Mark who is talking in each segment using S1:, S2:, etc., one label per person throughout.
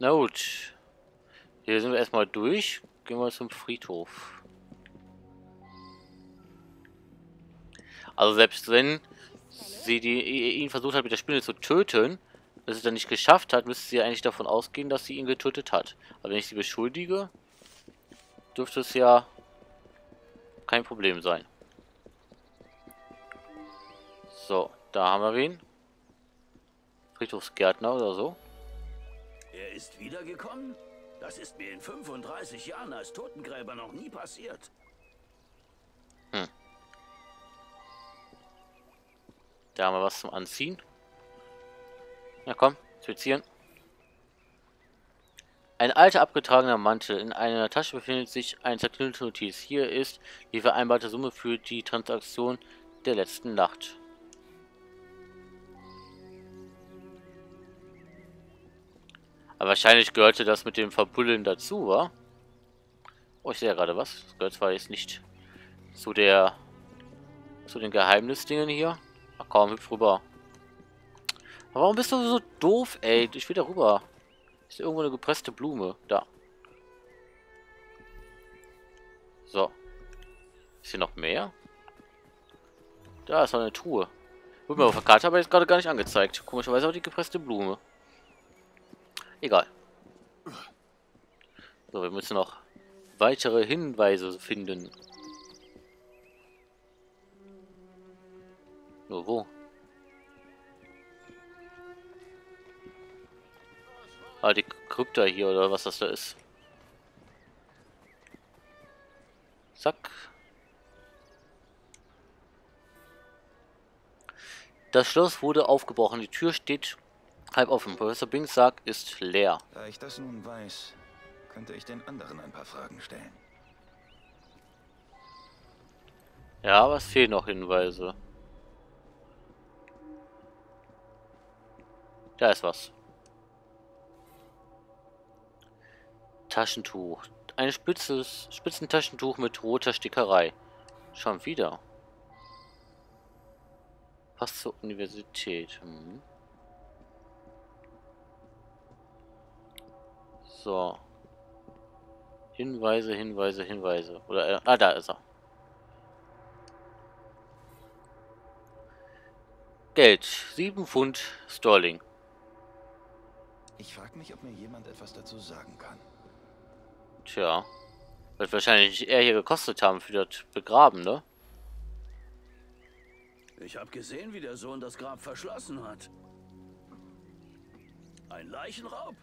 S1: Na gut. Hier sind wir erstmal durch. Gehen wir zum Friedhof. Also selbst wenn sie die, ihn versucht hat mit der Spinne zu töten, dass sie dann nicht geschafft hat, müsste sie eigentlich davon ausgehen, dass sie ihn getötet hat. Aber wenn ich sie beschuldige, dürfte es ja kein Problem sein. So, da haben wir wen. Friedhofsgärtner oder so.
S2: Er ist wiedergekommen? Das ist mir in 35 Jahren als Totengräber noch nie passiert.
S1: Hm. Da haben wir was zum Anziehen. Na komm, spezieren. Ein alter abgetragener Mantel. In einer Tasche befindet sich eine zerknüllte Notiz. Hier ist die vereinbarte Summe für die Transaktion der letzten Nacht. Aber wahrscheinlich gehörte das mit dem Verbullen dazu, wa? Oh, ich sehe ja gerade was. Das gehört zwar jetzt nicht zu der... zu den Geheimnisdingen hier. Ach komm, hüpf rüber. Aber warum bist du so doof, ey? Ich will da rüber. Ist irgendwo eine gepresste Blume. Da. So. Ist hier noch mehr? Da ist noch eine Truhe. Wird mir auf der Karte aber jetzt gerade gar nicht angezeigt. Komischerweise auch die gepresste Blume. Egal. So, wir müssen noch weitere Hinweise finden. Nur wo? Ah, die Krypta hier oder was das da ist. Zack. Das Schloss wurde aufgebrochen. Die Tür steht halb offen. Professor Bings Sarg ist leer.
S3: Da ich das nun weiß, könnte ich den anderen ein paar Fragen stellen.
S1: Ja, aber es fehlen noch Hinweise. Da ist was. Taschentuch. Ein spitzes Spitzentaschentuch mit roter Stickerei. Schon wieder. Passt zur Universität. Hm. So. Hinweise, Hinweise, Hinweise. Oder, äh, ah, da ist er. Geld. 7 Pfund Sterling.
S3: Ich frage mich, ob mir jemand etwas dazu sagen kann.
S1: Tja. Wird wahrscheinlich eher hier gekostet haben für das Begraben, ne?
S2: Ich habe gesehen, wie der Sohn das Grab verschlossen hat. Ein Leichenraub?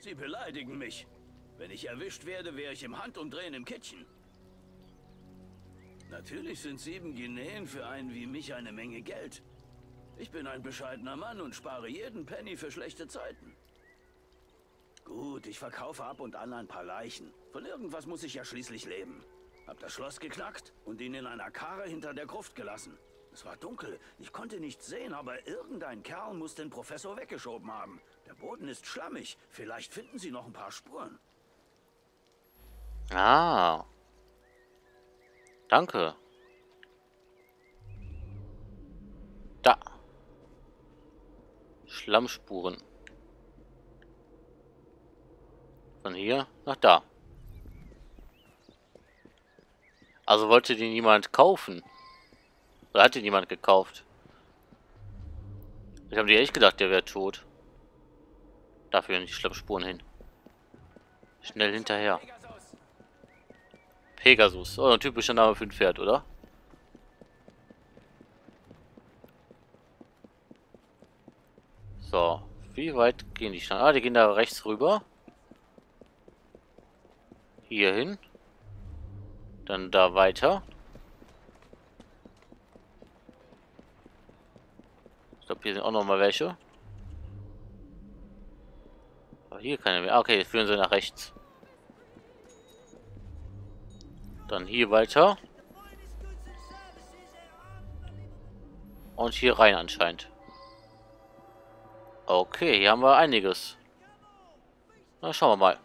S2: Sie beleidigen mich. Wenn ich erwischt werde, wäre ich im Handumdrehen im Kittchen. Natürlich sind sieben Guineen für einen wie mich eine Menge Geld. Ich bin ein bescheidener Mann und spare jeden Penny für schlechte Zeiten. Gut, ich verkaufe ab und an ein paar Leichen. Von irgendwas muss ich ja schließlich leben. Hab das Schloss geknackt und ihn in einer Karre hinter der Gruft gelassen. Es war dunkel, ich konnte nichts sehen, aber irgendein Kerl muss den Professor weggeschoben haben. Der Boden ist schlammig, vielleicht finden Sie noch ein paar Spuren.
S1: Ah. Danke. Da. Schlammspuren. Von hier nach da. Also wollte den jemand kaufen? Oder hat den jemand gekauft? Ich habe echt gedacht, der wäre tot. Dafür die Schlammspuren hin. Schnell hinterher. Pegasus. Oh, ein typischer Name für ein Pferd, oder? So. Wie weit gehen die schon? Ah, die gehen da rechts rüber. Hier hin. Dann da weiter. Glaube, hier sind auch noch mal welche. Aber hier keine mehr. Ah, okay, jetzt führen sie nach rechts. Dann hier weiter. Und hier rein anscheinend. Okay, hier haben wir einiges. Na, schauen wir mal.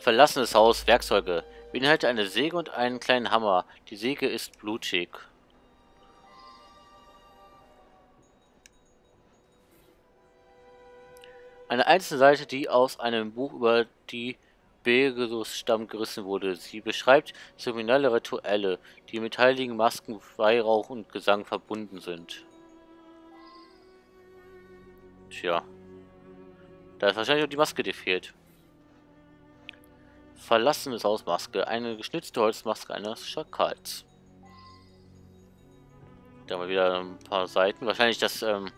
S1: Verlassenes Haus, Werkzeuge. Beinhaltet eine Säge und einen kleinen Hammer. Die Säge ist blutig. Eine einzelne Seite, die aus einem Buch über die Pegasus-Stamm gerissen wurde. Sie beschreibt kriminelle Rituelle, die mit heiligen Masken, Weihrauch und Gesang verbunden sind. Tja. Da ist wahrscheinlich auch die Maske, die fehlt. Verlassenes Hausmaske. Eine geschnitzte Holzmaske eines Schakals. Da haben wir wieder ein paar Seiten. Wahrscheinlich das ähm,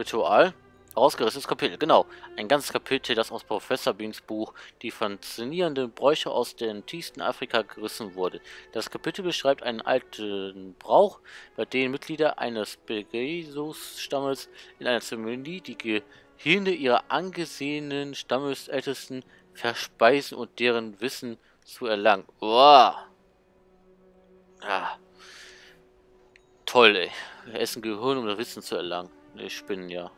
S1: Ritual. Ausgerissenes Kapitel, genau. Ein ganzes Kapitel, das aus Professor Beans Buch Die faszinierenden Bräuche aus dem tiefsten Afrika gerissen wurde. Das Kapitel beschreibt einen alten Brauch, bei dem Mitglieder eines Pegasus-Stammes in einer Zeremonie die Gehirne ihrer angesehenen Stammesältesten verspeisen und deren Wissen zu erlangen. Wow. Ah. Toll, ey. Wir essen Gehirn, um das Wissen zu erlangen. Ich spinnen, ja.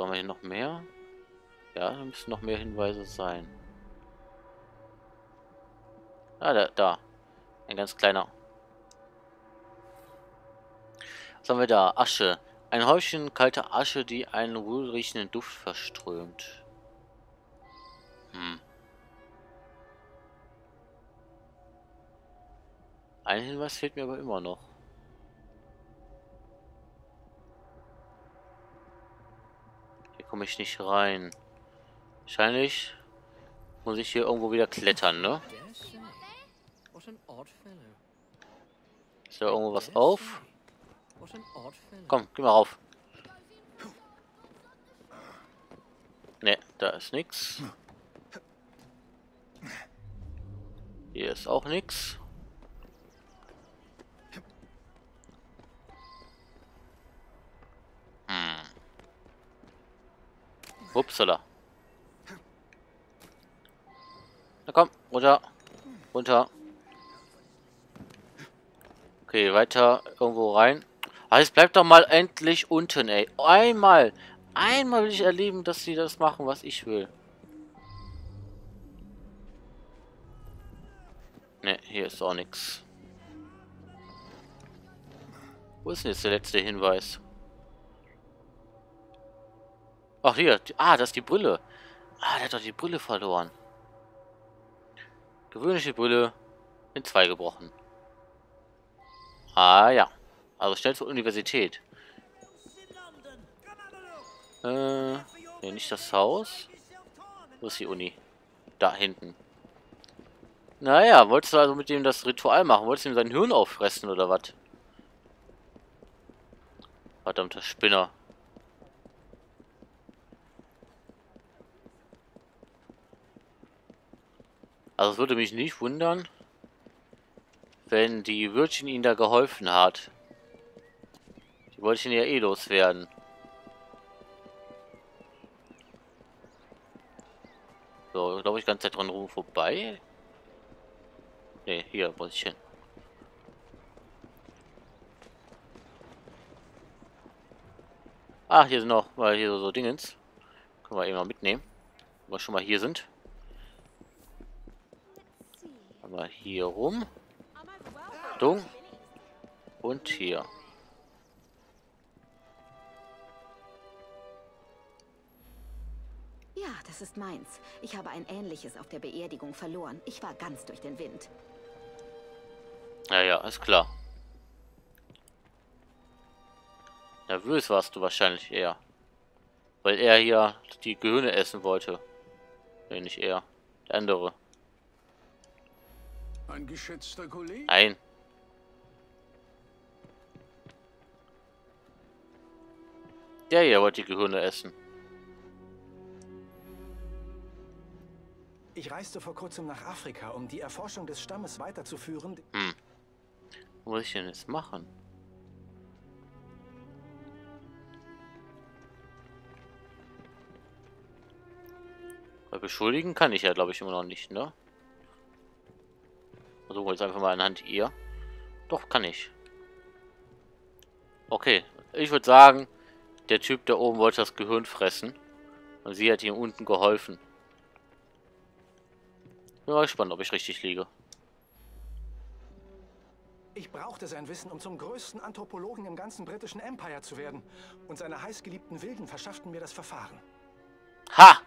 S1: Haben wir hier noch mehr? Ja, da müssen noch mehr Hinweise sein. Ah, da, da. Ein ganz kleiner. Was haben wir da? Asche. Ein Häufchen kalter Asche, die einen wohlriechenden Duft verströmt. Hm. Ein Hinweis fehlt mir aber immer noch. Komme ich nicht rein. Wahrscheinlich muss ich hier irgendwo wieder klettern, ne? Ist da irgendwo was auf? Komm, geh mal rauf. Ne, da ist nichts. Hier ist auch nichts. Upsala. Na komm, runter. Runter. Okay, weiter irgendwo rein. Aber jetzt bleibt doch mal endlich unten, ey. Einmal. Einmal will ich erleben, dass sie das machen, was ich will. Ne, hier ist auch nichts. Wo ist denn jetzt der letzte Hinweis? Ach, hier. Ah, das ist die Brille. Ah, der hat doch die Brille verloren. Gewöhnliche Brille in zwei gebrochen. Ah, ja. Also schnell zur Universität. Äh, nee, nicht das Haus. Wo ist die Uni? Da hinten. Naja, wolltest du also mit dem das Ritual machen? Wolltest du ihm sein Hirn auffressen oder was? Verdammter Spinner. Also es würde mich nicht wundern, wenn die Wirtin ihnen da geholfen hat. Die wollte ich ja eh loswerden. So, glaube ich, ganz Zeit dran rum vorbei. Ne, hier muss ich hin. Ah, hier sind noch mal hier so Dingens. Können wir eben mal mitnehmen. Wenn wir schon mal hier sind. Einmal hier rum. Dung. Und hier.
S4: Ja, das ist meins. Ich habe ein ähnliches auf der Beerdigung verloren. Ich war ganz durch den Wind.
S1: Ja, ja, ist klar. Nervös warst du wahrscheinlich eher. Weil er hier die Gehirne essen wollte. Nee, nicht er. Der andere.
S2: Ein geschätzter Kollege?
S1: Nein. Der hier wollte die Gehirne essen.
S3: Ich reiste vor kurzem nach Afrika, um die Erforschung des Stammes weiterzuführen.
S1: Hm. Was muss ich denn jetzt machen? Weil beschuldigen kann ich ja, glaube ich, immer noch nicht, ne? Versuchen wir jetzt einfach mal anhand ihr. Doch, kann ich. Okay, ich würde sagen, der Typ da oben wollte das Gehirn fressen. Und sie hat ihm unten geholfen. Bin mal gespannt, ob ich richtig liege.
S5: Ich brauchte sein Wissen, um zum größten Anthropologen im ganzen britischen Empire zu werden. Und seine heißgeliebten Wilden verschafften mir das Verfahren.
S1: Ha!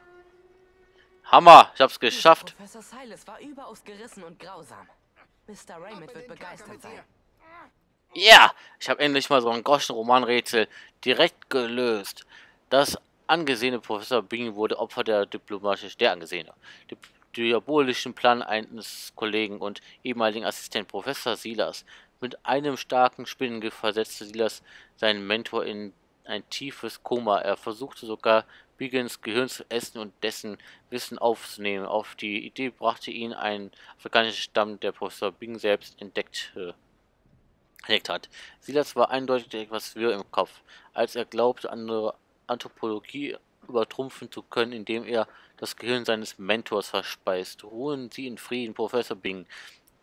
S1: Hammer, ich hab's geschafft.
S6: Professor Silas war überaus gerissen und grausam. Mr. Raymond wird begeistert sein.
S1: Ja, ich habe endlich mal so ein Groschen-Romanrätsel direkt gelöst. Das angesehene Professor Bing wurde Opfer der diplomatisch der angesehene Dip diabolischen Plan eines Kollegen und ehemaligen Assistent Professor Silas. Mit einem starken Spinnengift versetzte Silas seinen Mentor in ein tiefes Koma. Er versuchte sogar Biggins Gehirn zu essen und dessen Wissen aufzunehmen. Auf die Idee brachte ihn ein afrikanischer Stamm, der Professor Bing selbst entdeckte entdeckt hat. Silas war eindeutig etwas wirr im Kopf, als er glaubte, andere Anthropologie übertrumpfen zu können, indem er das Gehirn seines Mentors verspeist. Ruhen Sie in Frieden, Professor Bing.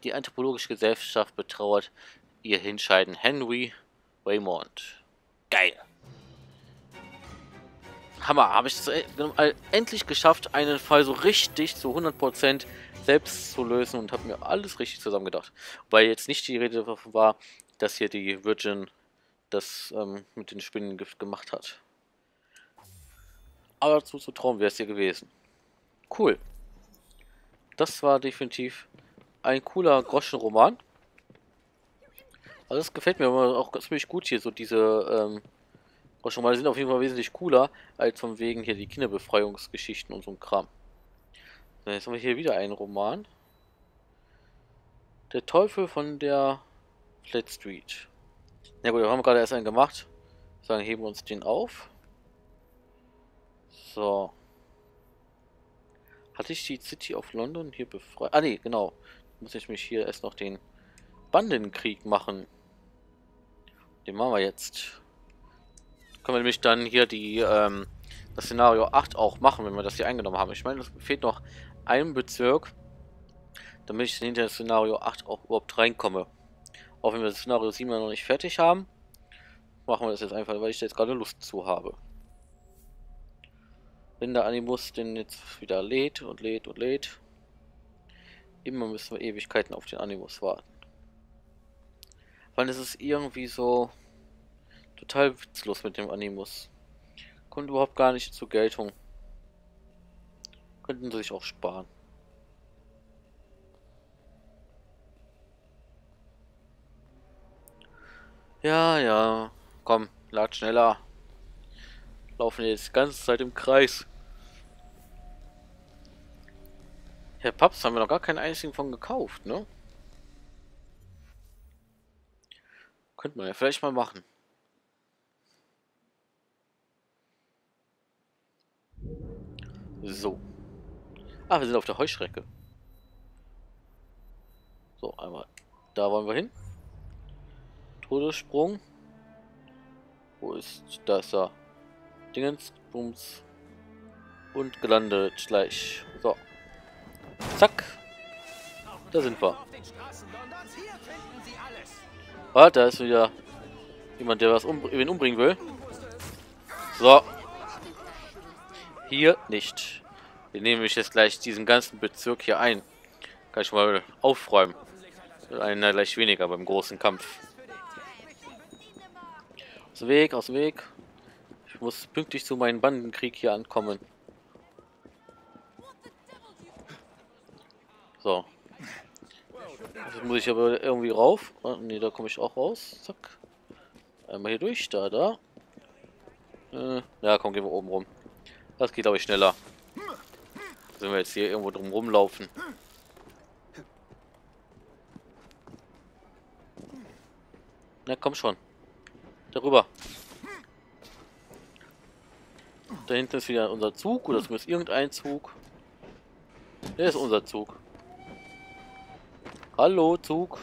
S1: Die anthropologische Gesellschaft betrauert ihr Hinscheiden. Henry Raymond. Geil. Hammer, habe ich es endlich geschafft, einen Fall so richtig zu 100% selbst zu lösen und habe mir alles richtig zusammengedacht. Weil jetzt nicht die Rede davon war, dass hier die Virgin das ähm, mit den Spinnengift gemacht hat. Aber zu trauen wäre es hier gewesen. Cool. Das war definitiv ein cooler Groschenroman. Also das gefällt mir auch ziemlich gut hier, so diese ähm, Groschenromane sind auf jeden Fall wesentlich cooler, als von wegen hier die Kinderbefreiungsgeschichten und so ein Kram. So, jetzt haben wir hier wieder einen Roman. Der Teufel von der Flat Street. Na gut, wir haben gerade erst einen gemacht. Sagen, heben wir uns den auf. So. Hatte ich die City of London hier befreit? Ah ne, genau. Muss ich mich hier erst noch den Bandenkrieg machen. Den machen wir jetzt. Können wir nämlich dann hier die, ähm, das Szenario 8 auch machen, wenn wir das hier eingenommen haben. Ich meine, es fehlt noch ein Bezirk, damit ich hinter das Szenario 8 auch überhaupt reinkomme. Auch wenn wir das Szenario 7 noch nicht fertig haben, machen wir das jetzt einfach, weil ich jetzt gerade Lust zu habe. Wenn der Animus denn jetzt wieder lädt und lädt und lädt, immer müssen wir Ewigkeiten auf den Animus warten. Weil es ist irgendwie so total witzlos mit dem Animus. Kommt überhaupt gar nicht zur Geltung. Könnten sie sich auch sparen. Ja, ja. Komm, lad schneller. Laufen jetzt die ganze Zeit im Kreis. Herr Paps, haben wir noch gar keinen einzigen von gekauft, ne? Könnte man ja vielleicht mal machen. So. Ah, wir sind auf der Heuschrecke. So, einmal. Da wollen wir hin. Todessprung. Wo ist das da? Dingens, Bums. Und gelandet gleich. So. Zack. Da sind wir. Ah, da ist wieder jemand, der was um, wen umbringen will. So. Hier nicht. Wir nehmen mich jetzt gleich diesen ganzen Bezirk hier ein. Kann ich mal aufräumen. Einer gleich weniger beim großen Kampf. Aus dem Weg, aus dem Weg. Ich muss pünktlich zu meinem Bandenkrieg hier ankommen. So. Jetzt muss ich aber irgendwie rauf. Ah, ne, da komme ich auch raus. Zack. Einmal hier durch. Da, da. Äh, ja, komm, gehen wir oben rum. Das geht, glaube ich, schneller. Wenn wir jetzt hier irgendwo drum rumlaufen. Na, komm schon. Darüber. Da hinten ist wieder unser Zug oder zumindest irgendein Zug. Der ist unser Zug. Hallo Zug.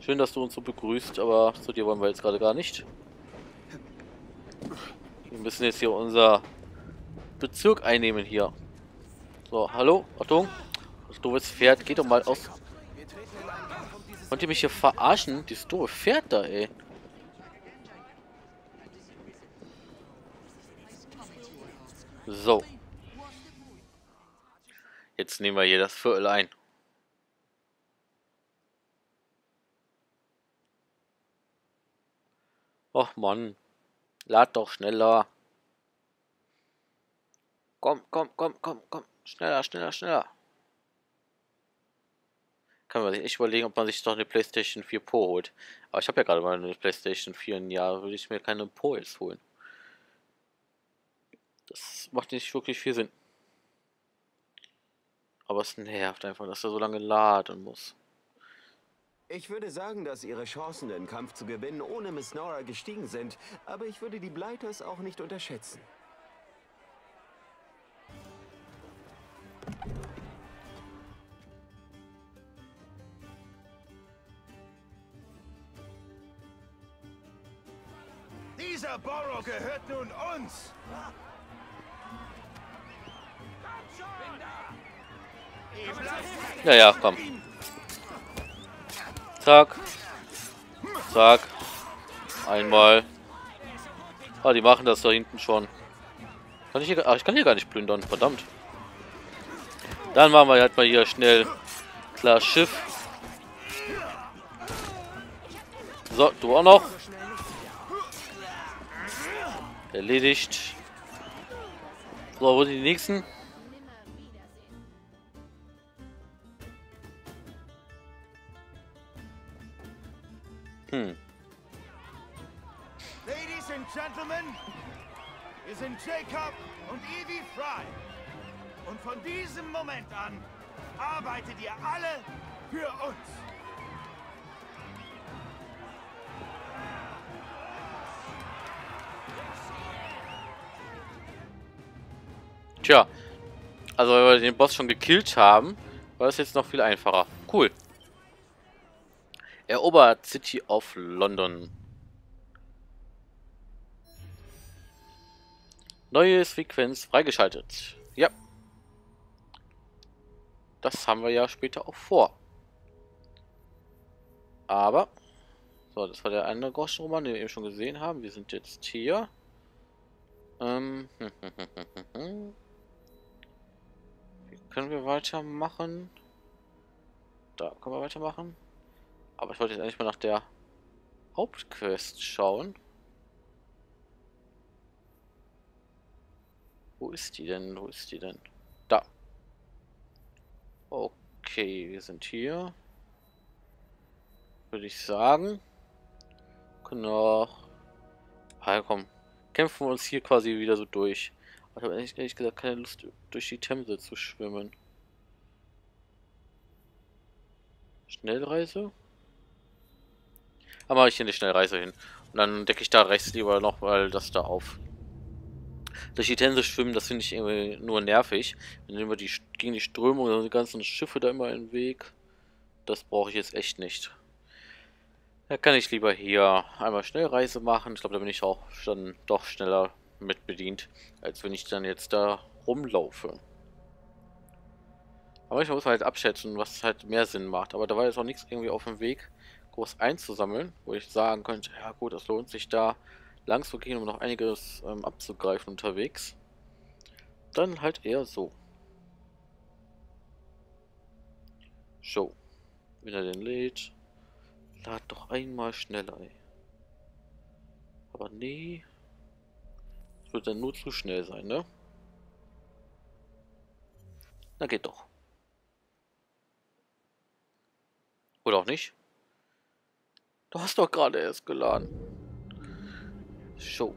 S1: Schön, dass du uns so begrüßt, aber zu dir wollen wir jetzt gerade gar nicht. Wir müssen jetzt hier unser Bezirk einnehmen hier. So, hallo, Achtung. Das doofe Pferd, geht doch mal aus. Wollt ihr mich hier verarschen? Dieses doofe Pferd da, ey. So. Jetzt nehmen wir hier das Viertel ein. Och Mann. Lad doch schneller. Komm, komm, komm, komm, komm. Schneller, schneller, schneller. Kann man sich echt überlegen, ob man sich doch eine Playstation 4 Pro holt. Aber ich habe ja gerade mal eine Playstation 4 ein Jahr, würde ich mir keine Pro jetzt holen. Das macht nicht wirklich viel Sinn. Aber es nervt einfach, dass er so lange laden muss.
S7: Ich würde sagen, dass ihre Chancen, den Kampf zu gewinnen, ohne Miss Nora gestiegen sind. Aber ich würde die Blighters auch nicht unterschätzen.
S3: Dieser Borough gehört nun uns.
S1: Ja, ja, komm. Zack. Zack. Einmal. Ah, die machen das da hinten schon. Kann ich hier, ach, ich kann hier gar nicht plündern, verdammt. Dann machen wir halt mal hier schnell klar Schiff. So, du auch noch. Erledigt. So, wo sind die nächsten? Hm.
S3: Ladies and Gentlemen, wir sind Jacob und Evie Fry. Und von diesem Moment an arbeitet ihr alle für uns.
S1: Tja. Also, weil wir den Boss schon gekillt haben, war es jetzt noch viel einfacher. Cool. Erobert City of London. Neue Frequenz freigeschaltet. Ja. Das haben wir ja später auch vor. Aber. So, das war der andere Groschenroman, den wir eben schon gesehen haben. Wir sind jetzt hier. Ähm. Können wir weitermachen? Da können wir weitermachen. Aber ich wollte jetzt eigentlich mal nach der Hauptquest schauen. Wo ist die denn? Wo ist die denn? Da. Okay, wir sind hier. Würde ich sagen. Noch... Ah, komm. Kämpfen wir uns hier quasi wieder so durch. Ich habe ehrlich, ehrlich gesagt keine Lust, durch die Themse zu schwimmen. Schnellreise? Aber ich hier eine Schnellreise hin. Und dann decke ich da rechts lieber noch mal das da auf. Durch die Themse schwimmen, das finde ich irgendwie nur nervig. Wenn immer die gegen die Strömung und die ganzen Schiffe da immer im Weg. Das brauche ich jetzt echt nicht. Da kann ich lieber hier einmal Schnellreise machen. Ich glaube, da bin ich auch dann doch schneller mit bedient, als wenn ich dann jetzt da rumlaufe. Aber ich muss halt abschätzen, was halt mehr Sinn macht. Aber da war jetzt auch nichts irgendwie auf dem Weg groß einzusammeln, wo ich sagen könnte, ja gut, es lohnt sich da lang zu gehen, um noch einiges ähm, abzugreifen unterwegs. Dann halt eher so. So. Wieder den Late. Lad doch einmal schneller, ey. Aber nee. Wird dann nur zu schnell sein, ne? Na geht doch. Oder auch nicht. Du hast doch gerade erst geladen. So.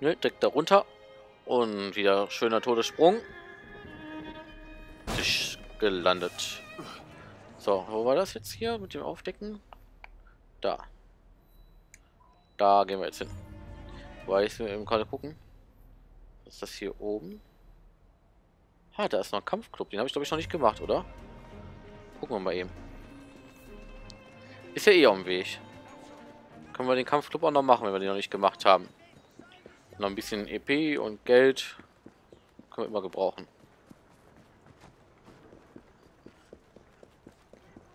S1: Ne, deckt da runter. Und wieder schöner Todessprung. Tisch gelandet. So, wo war das jetzt hier mit dem Aufdecken? Da. Da gehen wir jetzt hin. Weil ich mir eben gerade gucken. Ist das hier oben? Ah, da ist noch ein Kampfclub. Den habe ich glaube ich noch nicht gemacht, oder? Gucken wir mal eben. Ist ja eh auf dem Weg. Können wir den Kampfclub auch noch machen, wenn wir den noch nicht gemacht haben. Noch ein bisschen EP und Geld. Können wir immer gebrauchen.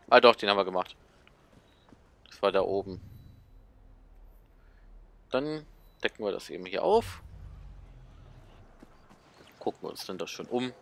S1: Ah doch, den haben wir gemacht. Das war da oben. Dann decken wir das eben hier auf. Gucken wir uns dann das schon um.